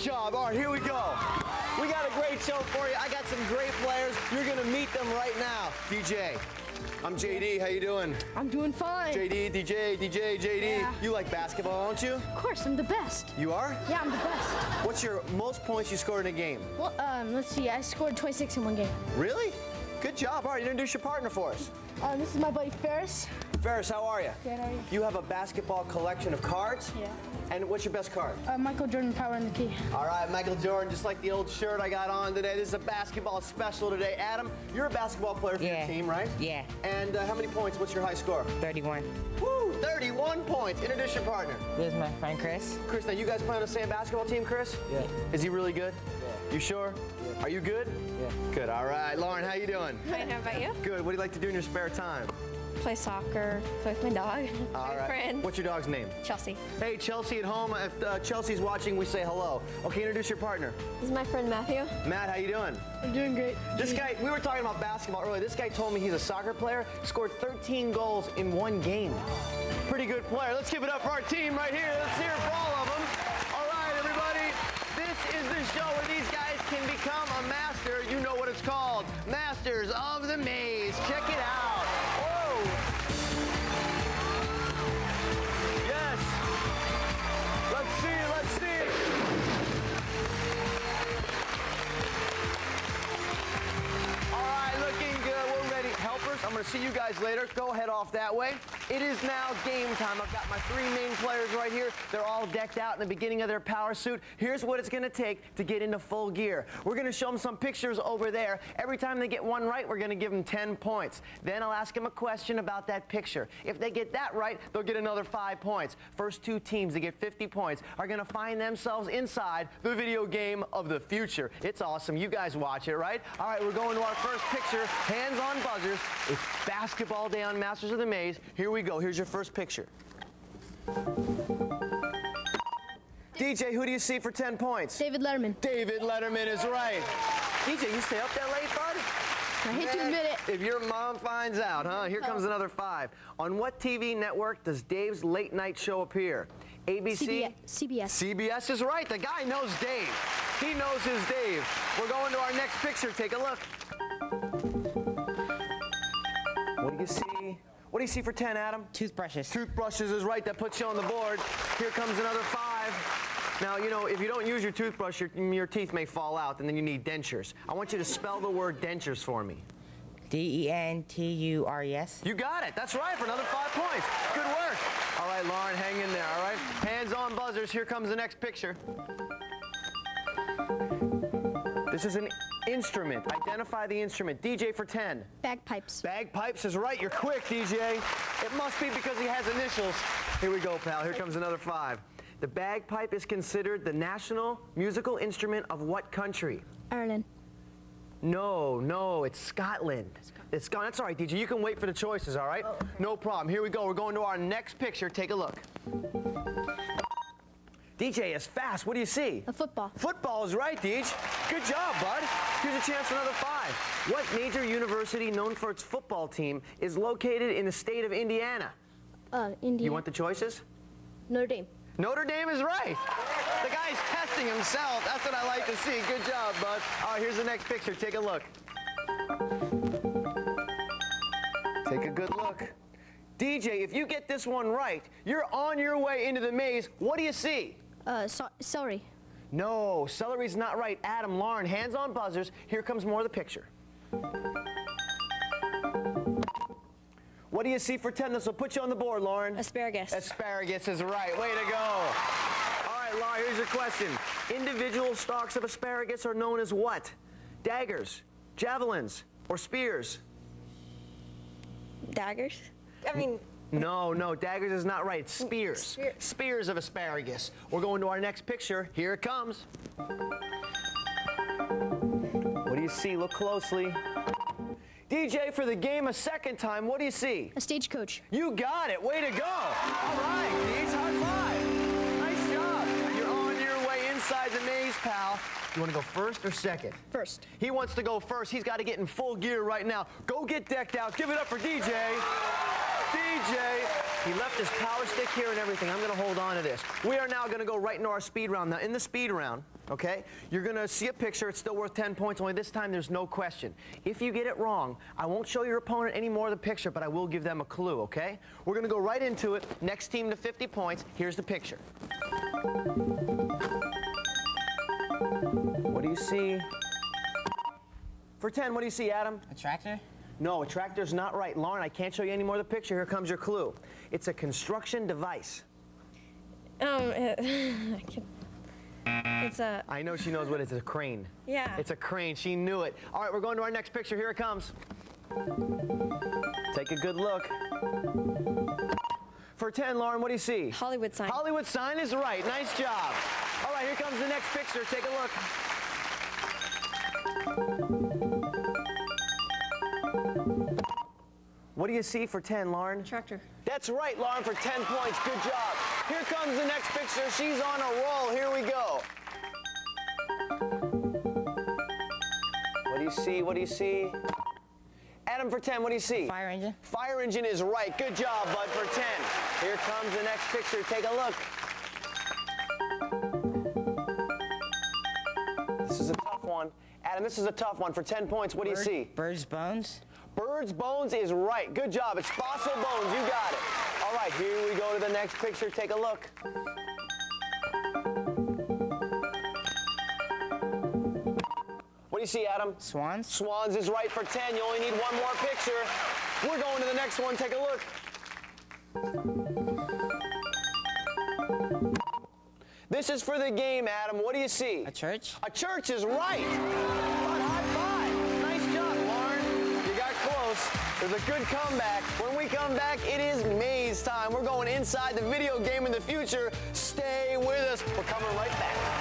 Job. All right, here we go. We got a great show for you. I got some great players. You're gonna meet them right now. DJ, I'm JD. How you doing? I'm doing fine. JD, DJ, DJ, JD. Yeah. You like basketball, don't you? Of course, I'm the best. You are? Yeah, I'm the best. What's your most points you scored in a game? Well, um, let's see. I scored 26 in one game. Really? Good job. All right, introduce your partner for us. Um, this is my buddy Faris. Faris, how are you? Good, how are you? You have a basketball collection of cards? Yeah. And what's your best card? Uh, Michael Jordan, Power in the Key. All right, Michael Jordan, just like the old shirt I got on today. This is a basketball special today. Adam, you're a basketball player for Yeah. your team, right? Yeah. And uh, how many points? What's your high score? 31. Woo, 31 points. Introduce your partner. This is my friend Chris. Chris, now you guys play on the same basketball team, Chris? Yeah. Is he really good? Yeah. You sure? Yeah. Are you good? Yeah. Good. All right, Lauren, how you doing? Fine, how about you? Good. What do you like to do in your spare time? Play soccer, play with my dog, All my right. friends. What's your dog's name? Chelsea. Hey, Chelsea at home. If uh, Chelsea's watching, we say hello. Okay, introduce your partner. This is my friend Matthew. Matt, how you doing? I'm doing great. This guy, we were talking about basketball earlier. This guy told me he's a soccer player, scored 13 goals in one game. Pretty good player. Let's give it up for our team right here. Let's hear it for all of them. All right, everybody. This is the show where these guys can become a master. You know what it's called. Masters of the Maze. Check it out. Going to see you guys later. Go head off that way. It is now game time. I've got my three main players right here. They're all decked out in the beginning of their power suit. Here's what it's going to take to get into full gear. We're going to show them some pictures over there. Every time they get one right, we're going to give them 10 points. Then I'll ask them a question about that picture. If they get that right, they'll get another five points. First two teams to get 50 points are going to find themselves inside the video game of the future. It's awesome. You guys watch it, right? All right, we're going to our first picture. Hands on buzzers. It's basketball day on Masters of the Maze. Here we go. Here's your first picture. DJ, who do you see for 10 points? David Letterman. David Letterman is right. DJ, you stay up that late, bud? I hate to admit it. If your mom finds out, huh? Here comes oh. another five. On what TV network does Dave's late night show appear? ABC? CBS. CBS. CBS is right. The guy knows Dave. He knows his Dave. We're going to our next picture. Take a look. What do you see for 10, Adam? Toothbrushes. Toothbrushes is right. That puts you on the board. Here comes another five. Now, you know, if you don't use your toothbrush, your, your teeth may fall out, and then you need dentures. I want you to spell the word dentures for me. D E N T U R E S. You got it. That's right for another five points. Good work. All right, Lauren, hang in there, all right? Hands on buzzers. Here comes the next picture. This is an instrument. Identify the instrument. DJ for 10. Bagpipes. Bagpipes is right. You're quick, DJ. It must be because he has initials. Here we go, pal. Here comes another five. The bagpipe is considered the national musical instrument of what country? Ireland. No, no, it's Scotland. It's Scotland. That's all right, DJ. You can wait for the choices, all right? Oh, no problem. Here we go. We're going to our next picture. Take a look. DJ is fast. What do you see? A football. Football is right, Deej. Good job, bud. Here's a chance for another five. What major university known for its football team is located in the state of Indiana? Uh, India. You want the choices? Notre Dame. Notre Dame is right. The guy's testing himself. That's what I like to see. Good job, bud. All right, here's the next picture. Take a look. Take a good look. DJ, if you get this one right, you're on your way into the maze. What do you see? Uh, so- celery. No, celery's not right. Adam, Lauren, hands on buzzers. Here comes more of the picture. What do you see for 10? This will put you on the board, Lauren. Asparagus. Asparagus is right. Way to go. All right, Lauren, here's your question. Individual stalks of asparagus are known as what? Daggers, javelins, or spears? Daggers. I mean, No, no, daggers is not right. Spears. Spear- Spears of asparagus. We're going to our next picture. Here it comes. What do you see? Look closely. DJ, for the game a second time, what do you see? A stagecoach. You got it. Way to go. All right, Deej, high five. Nice job. You're on your way inside the maze, pal. You want to go first or second? First. He wants to go first. He's got to get in full gear right now. Go get decked out. Give it up for DJ. He left his power stick here and everything. I'm going to hold on to this. We are now going to go right into our speed round. Now, in the speed round, okay, you're going to see a picture. It's still worth 10 points. Only this time, there's no question. If you get it wrong, I won't show your opponent any more of the picture, but I will give them a clue, okay? We're going to go right into it. Next team to 50 points. Here's the picture. What do you see? For 10, what do you see, Adam? A tractor? No, a tractor's not right. Lauren, I can't show you any more of the picture. Here comes your clue. It's a construction device. Um, it, it's a, I know she knows what it is. It's a crane. Yeah. It's a crane. She knew it. All right, we're going to our next picture. Here it comes. Take a good look. For 10, Lauren, what do you see? Hollywood sign. Hollywood sign is right. Nice job. All right, here comes the next picture. Take a look. What do you see for 10, Lauren? Tractor. That's right, Lauren, for 10 points. Good job. Here comes the next picture. She's on a roll. Here we go. What do you see? What do you see? Adam, for 10, what do you see? Fire engine? Fire engine is right. Good job, bud, for 10. Here comes the next picture. Take a look. This is a tough one. Adam, this is a tough one. For 10 points, what do you see? Bird's bones? Bird's bones is right. Good job. It's fossil bones. You got it. All right, here we go to the next picture. Take a look. What do you see, Adam? Swans? Swans is right for 10. You only need one more picture. We're going to the next one. Take a look. This is for the game, Adam. What do you see? A church? A church is right. There's a good comeback. When we come back, it is maze time. We're going inside the video game in the future. Stay with us. We're coming right back.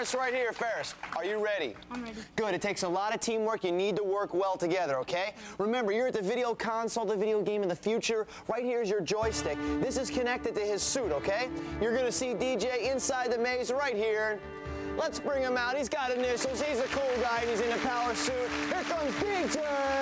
Faris right here. Faris, are you ready? I'm ready. Good. It takes a lot of teamwork. You need to work well together, okay? Remember, you're at the video console, the video game in the future. Right here is your joystick. This is connected to his suit, okay? You're going to see DJ inside the maze right here. Let's bring him out. He's got initials. He's a cool guy, and he's in a power suit. Here comes DJ.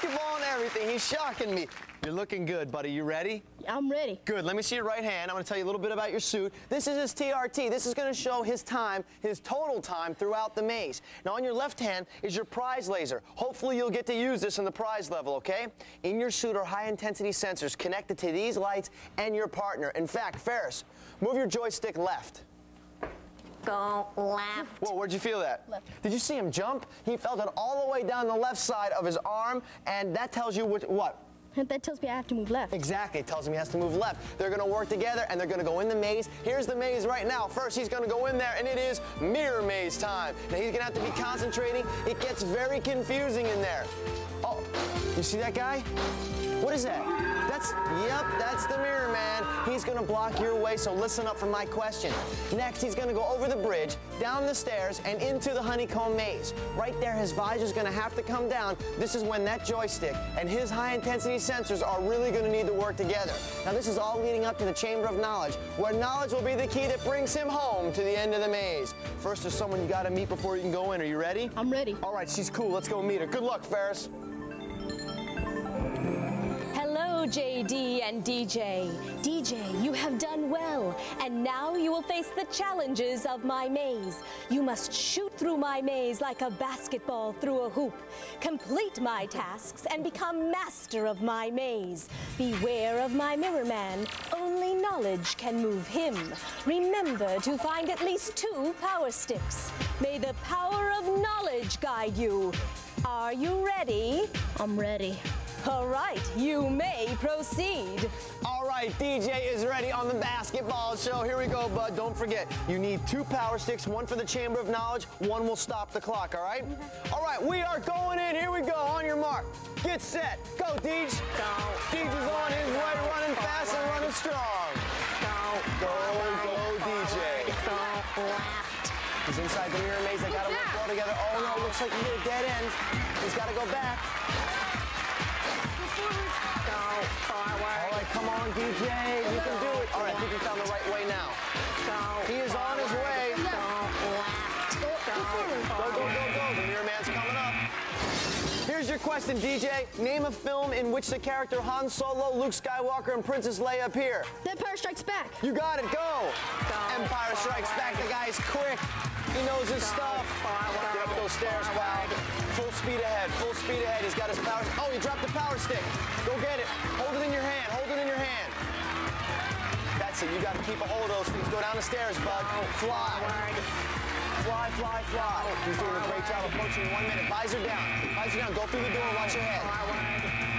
Basketball and everything. He's shocking me. You're looking good, buddy. You ready? I'm ready. Good. Let me see your right hand. I'm going to tell you a little bit about your suit. This is his TRT. This is going to show his time, his total time throughout the maze. Now, on your left hand is your prize laser. Hopefully, you'll get to use this in the prize level, okay? In your suit are high-intensity sensors connected to these lights and your partner. In fact, Faris, move your joystick left. Go left. Whoa, where'd you feel that? Left. Did you see him jump? He felt it all the way down the left side of his arm, and that tells you what? what? That tells me I have to move left. Exactly. It tells him he has to move left. They're going to work together and they're going to go in the maze. Here's the maze right now. First, he's going to go in there and it is mirror maze time. Now, he's going to have to be concentrating. It gets very confusing in there. Oh, you see that guy? What is that? That's, yep, that's the mirror man. He's going to block your way, so listen up for my question. Next, he's going to go over the bridge, down the stairs, and into the honeycomb maze. Right there, his visor's going to have to come down. This is when that joystick and his high-intensity sensors are really going to need to work together. Now, this is all leading up to the Chamber of Knowledge, where knowledge will be the key that brings him home to the end of the maze. First, there's someone you got to meet before you can go in. Are you ready? I'm ready. All right, she's cool. Let's go meet her. Good luck, Faris. JD and DJ. DJ, you have done well, and now you will face the challenges of my maze. You must shoot through my maze like a basketball through a hoop. Complete my tasks and become master of my maze. Beware of my mirror man. Only knowledge can move him. Remember to find at least two power sticks. May the power of knowledge guide you. Are you ready? I'm ready. All right, you may proceed. All right, DJ is ready on the basketball show. Here we go, bud. Don't forget, you need two power sticks, one for the Chamber of Knowledge, one will stop the clock, all right? All right, we are going in. Here we go. On your mark. Get set. Go, Deej. Go. Deej is on his way, running fast and running strong. Go, go, go, DJ. He's inside the mirror maze. They got to work well together. Oh, no, looks like he hit a dead end. He's got to go back. Go, All right, come on, DJ. You can do it. All right, I think you found the right way now. He is on his way. Go, go, go, go. The Mirror Man's coming up. Here's your question, DJ. Name a film in which the character Han Solo, Luke Skywalker, and Princess Leia appear. The Empire Strikes Back. You got it. Go. Empire Strikes Back. The guy's quick. He knows his stuff. Stairs, pal. Full speed ahead. Full speed ahead. He's got his power. Oh, he dropped the power stick. Go get it. Hold it in your hand. Hold it in your hand. That's it. You got to keep a hold of those things. Go down the stairs, bud. Fly. Fly, fly, fly. He's doing a great job approaching one minute. Visor down. Visor down. Go through the door. Watch your head.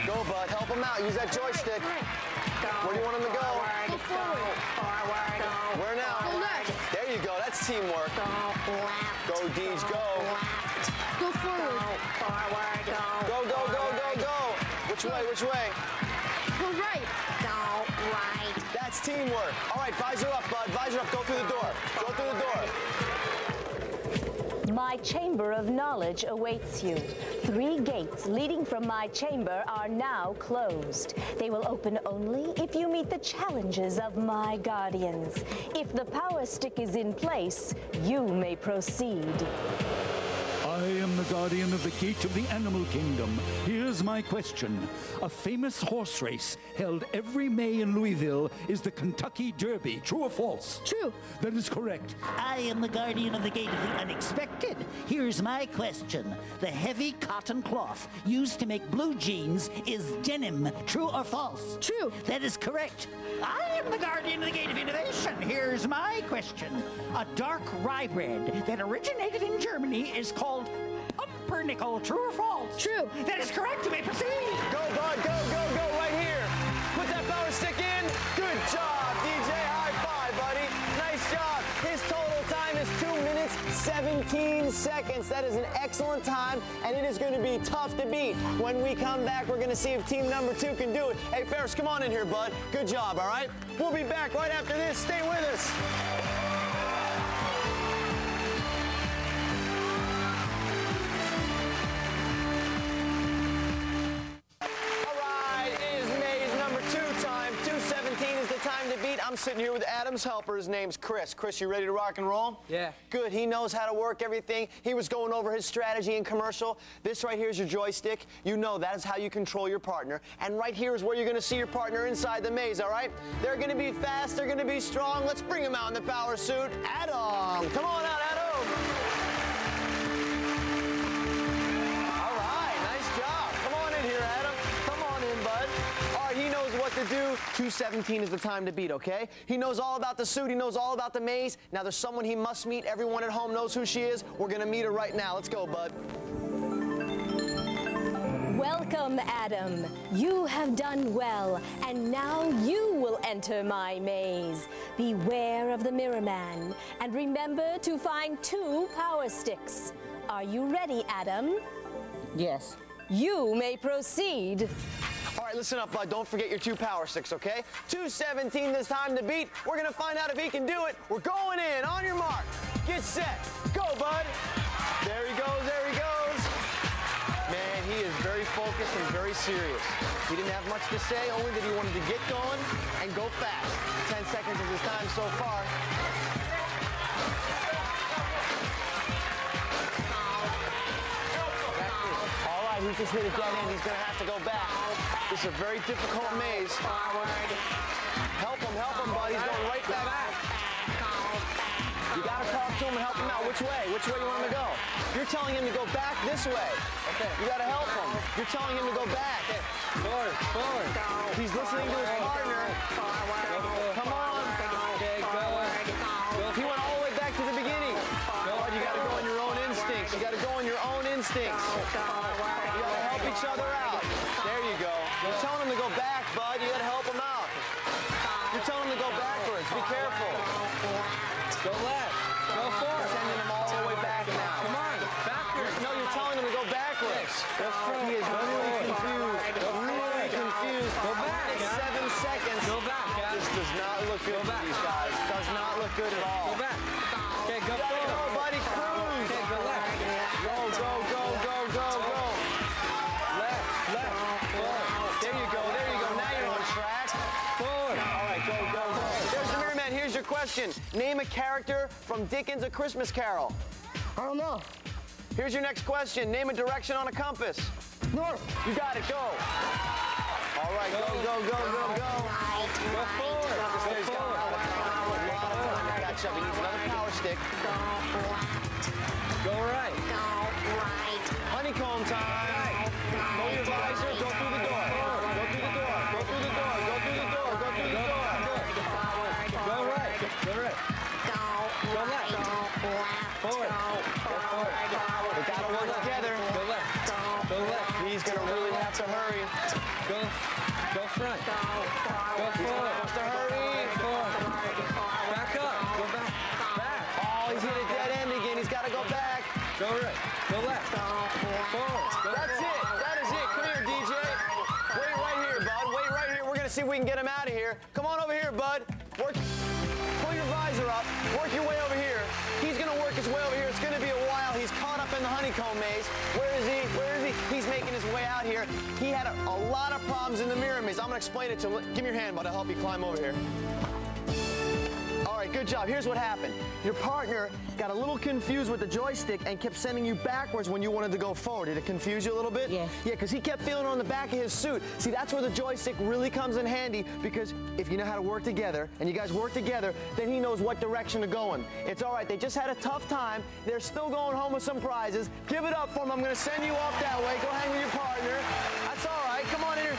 Go, bud. Help him out. Use that joystick. Where do you want him to go? Go forward. Where now? There you go. That's teamwork. Way? Which way? Go right. That's teamwork. All right, visor up, bud. Visor up. Go through the door. Go through the door. My chamber of knowledge awaits you. Three gates leading from my chamber are now closed. They will open only if you meet the challenges of my guardians. If the power stick is in place, you may proceed. I am the guardian of the gate of the animal kingdom. Here's my question. A famous horse race held every May in Louisville is the Kentucky Derby. True or false? True. That is correct. I am the guardian of the gate of the unexpected. Here's my question. The heavy cotton cloth used to make blue jeans is denim. True or false? True. That is correct. I am the guardian of the gate of innovation. Here's my question. A dark rye bread that originated in Germany is called pumpernickel. True or false? True. That is correct. You may proceed. Go, bud. Go, go, go. Right here. Put that power stick in. Good job, DJ. High five, buddy. Nice job. His total time is 2 minutes 17 seconds. That is an excellent time, and it is going to be tough to beat. When we come back, we're going to see if team number two can do it. Hey, Faris, come on in here, bud. Good job, all right? We'll be back right after this. Stay with us. I'm sitting here with Adam's helper. His name's Chris. Chris, you ready to rock and roll? Yeah. Good. He knows how to work everything. He was going over his strategy in commercial. This right here is your joystick. You know that is how you control your partner. And right here is where you're going to see your partner inside the maze, all right? They're going to be fast. They're going to be strong. Let's bring them out in the power suit. Adam. Come on out, to do. 217 is the time to beat, okay? He knows all about the suit. He knows all about the maze. Now, there's someone he must meet. Everyone at home knows who she is. We're going to meet her right now. Let's go, bud. Welcome, Adam. You have done well, and now you will enter my maze. Beware of the Mirror Man, and remember to find two power sticks. Are you ready, Adam? Yes. You may proceed. Right, listen up, bud. Don't forget your two power sticks, okay? 217 this time to beat. We're going to find out if he can do it. We're going in. On your mark. Get set. Go, bud. There he goes. There he goes. Man, he is very focused and very serious. He didn't have much to say, only that he wanted to get going and go fast. 10 seconds is his time so far. He just hit a dead end. He's going to have to go back. This is a very difficult maze. Help him, help him, bud. He's going right back. You got to talk to him and help him out. Which way? Which way you want him to go? You're telling him to go back this way. Okay. You got to help him. You're telling him to go back. Forward, forward. He's listening to his partner. Back, bud. You got to help him out. You're telling him to go backwards. Be careful. Name a character from Dickens' A Christmas Carol. I don't know. Here's your next question. Name a direction on a compass. North. You got it. Go. All right, go, go, go, go, go. Go forward. Go He's got a forward. lot of power, a lot of time to catch up. He needs another power stick. Go right. Honeycomb time. Go right. Go left. Forward. Go That's it. That is it. Come here, DJ. Wait right here, bud. Wait right here. We're gonna see if we can get him out of here. Come on over here, bud. Work. Pull your visor up. Work your way over here. He's gonna work his way over here. It's gonna be a while. He's caught up in the honeycomb maze. Where is he? Where is he? He's making his way out here. He had a, a lot of problems in the mirror maze. I'm gonna explain it to him. Give me your hand, bud. I'll help you climb over here. All right, good job. Here's what happened. Your partner got a little confused with the joystick and kept sending you backwards when you wanted to go forward. Did it confuse you a little bit? Yeah. Yeah, because he kept feeling on the back of his suit. See, that's where the joystick really comes in handy because if you know how to work together and you guys work together, then he knows what direction to go in. It's all right. They just had a tough time. They're still going home with some prizes. Give it up for them. I'm going to send you off that way. Go hang with your partner. That's all right. Come on in here.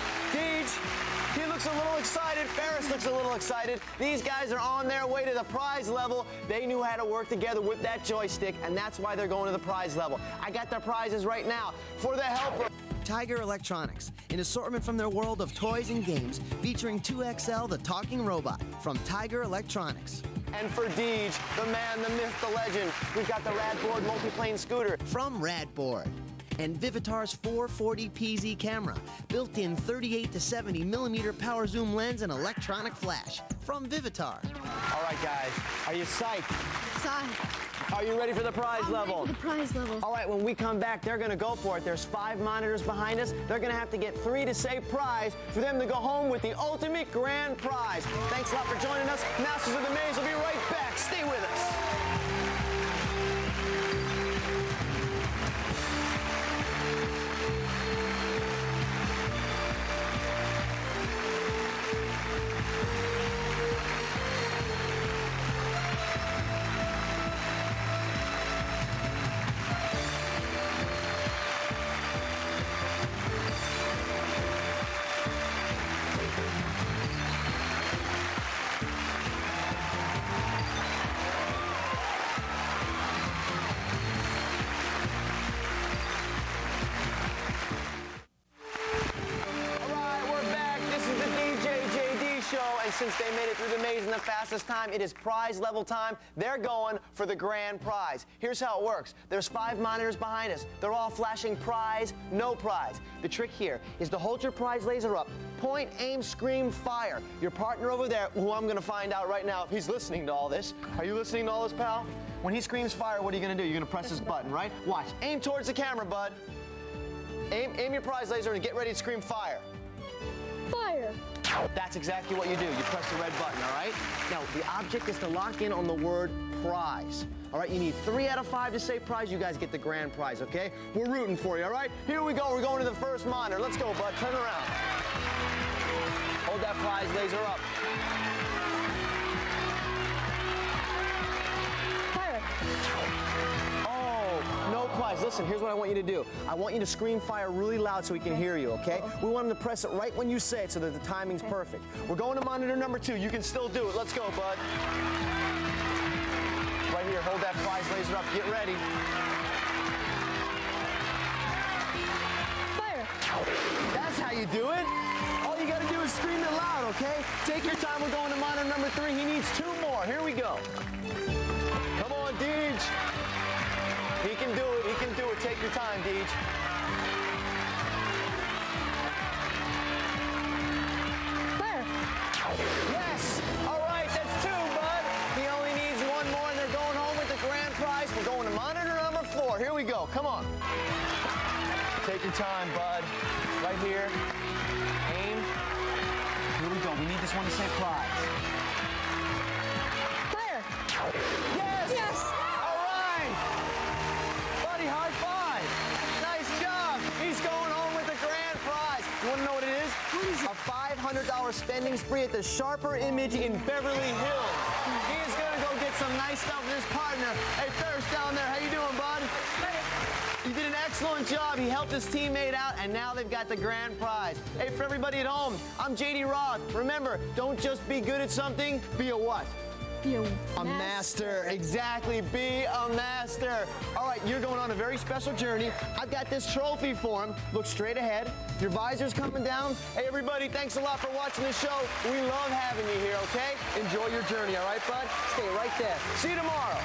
Little excited. Faris looks a little excited. These guys are on their way to the prize level. They knew how to work together with that joystick, and that's why they're going to the prize level. I got their prizes right now for the helper. Tiger Electronics, an assortment from their world of toys and games, featuring 2XL the talking robot from Tiger Electronics. And for Deej, the man, the myth, the legend, we've got the Radboard multiplane scooter. From Radboard. And Vivitar's 440 PZ camera, built-in 38 to 70 millimeter power zoom lens and electronic flash from Vivitar. All right, guys, are you psyched? Side. Are you ready for the prize I'm level? ready for the prize level. All right, when we come back, they're going to go for it. There's five monitors behind us. They're going to have to get three to save prize for them to go home with the ultimate grand prize. Thanks a lot for joining us. Masters of the Maze will be right back. Stay with us. Since they made it through the maze in the fastest time, it is prize level time. They're going for the grand prize. Here's how it works. There's five monitors behind us. They're all flashing prize, no prize. The trick here is to hold your prize laser up, point, aim, scream, fire. Your partner over there, who I'm gonna find out right now if he's listening to all this. Are you listening to all this, pal? When he screams fire, what are you gonna do? You're gonna press this button, right? Watch. Aim towards the camera, bud. Aim, aim your prize laser and get ready to scream fire. Fire. That's exactly what you do. You press the red button, all right? Now, the object is to lock in on the word prize. All right, you need three out of five to say prize. You guys get the grand prize, okay? We're rooting for you, all right? Here we go. We're going to the first monitor. Let's go, bud. Turn around. Hold that prize laser up. Listen, here's what I want you to do. I want you to scream fire really loud so we can hear you, okay? We want him to press it right when you say it so that the timing's perfect. We're going to monitor number two. You can still do it. Let's go, bud. Right here, hold that prize laser up. Get ready. Fire. That's how you do it. All you gotta do is scream it loud, okay? Take your time. We're going to monitor number three. He needs two more. Here we go. Take your time, Deej. Fire. Yes. All right, that's two, bud. He only needs one more, and they're going home with the grand prize. We're going to monitor number four. Here we go. Come on. Take your time, bud. Right here. Aim. Here we go. We need this one to say prize. Spending spree at the Sharper Image in Beverly Hills. He is going to go get some nice stuff with his partner. Hey, Faris down there, how you doing, bud? You did an excellent job. He helped his teammate out, and now they've got the grand prize. Hey, for everybody at home, I'm JD Roth. Remember, don't just be good at something, be a what? Be a, A master. exactly. Be a master. All right, you're going on a very special journey. I've got this trophy for him. Look straight ahead. Your visor's coming down. Hey, everybody, thanks a lot for watching the show. We love having you here, okay? Enjoy your journey, all right, bud? Stay right there. See you tomorrow.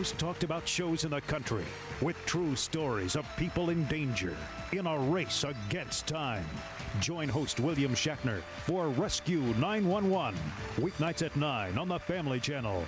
Most talked about shows in the country, with true stories of people in danger in a race against time. Join host William Shatner for Rescue 911, weeknights at 9 on the Family Channel.